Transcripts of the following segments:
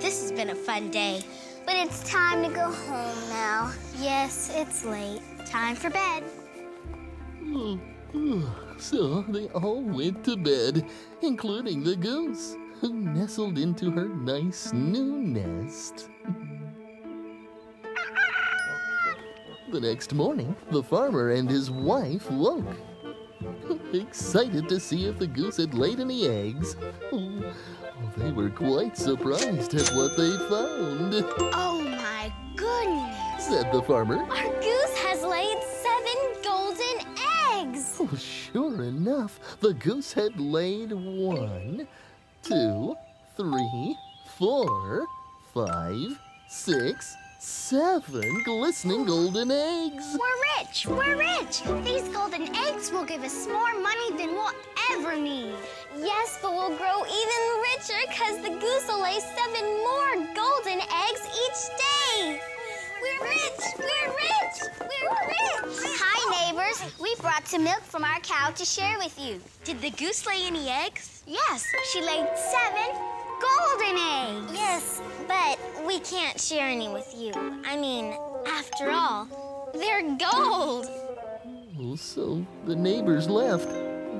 This has been a fun day. But it's time to go home now. Yes, it's late. Time for bed. So they all went to bed, including the goose, who nestled into her nice new nest. The next morning, the farmer and his wife woke, excited to see if the goose had laid any eggs. Oh, they were quite surprised at what they found, Oh my goodness! said the farmer. Our goose has laid seven golden eggs. Oh, sure enough, the goose had laid one, two, three, four, five, six, seven glistening golden eggs. We're rich. We're rich. These golden eggs will give us more money than we'll ever need. Yes, but we'll grow even richer because the goose will lay seven more golden eggs each day. We're rich. We're rich. We're rich. Hi, neighbors. We brought some milk from our cow to share with you. Did the goose lay any eggs? Yes, she laid seven golden eggs. Yes, but we can't share any with you. I mean, after all, they're gold. Oh, so the neighbors left,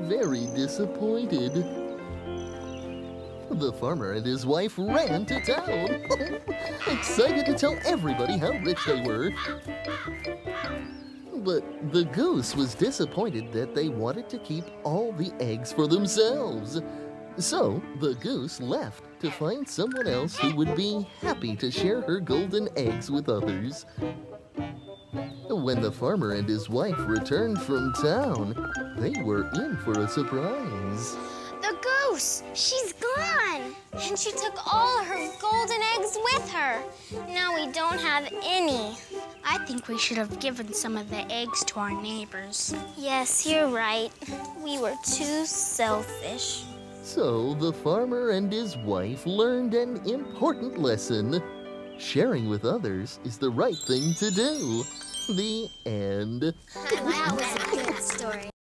very disappointed. The farmer and his wife ran to town, excited to tell everybody how rich they were. But the goose was disappointed that they wanted to keep all the eggs for themselves. So the goose left to find someone else who would be happy to share her golden eggs with others. When the farmer and his wife returned from town, they were in for a surprise. The goose, she's gone. And she took all her golden eggs with her. Now we don't have any. I think we should have given some of the eggs to our neighbors. Yes, you're right. We were too selfish. So the farmer and his wife learned an important lesson. Sharing with others is the right thing to do. The end. That was a good story.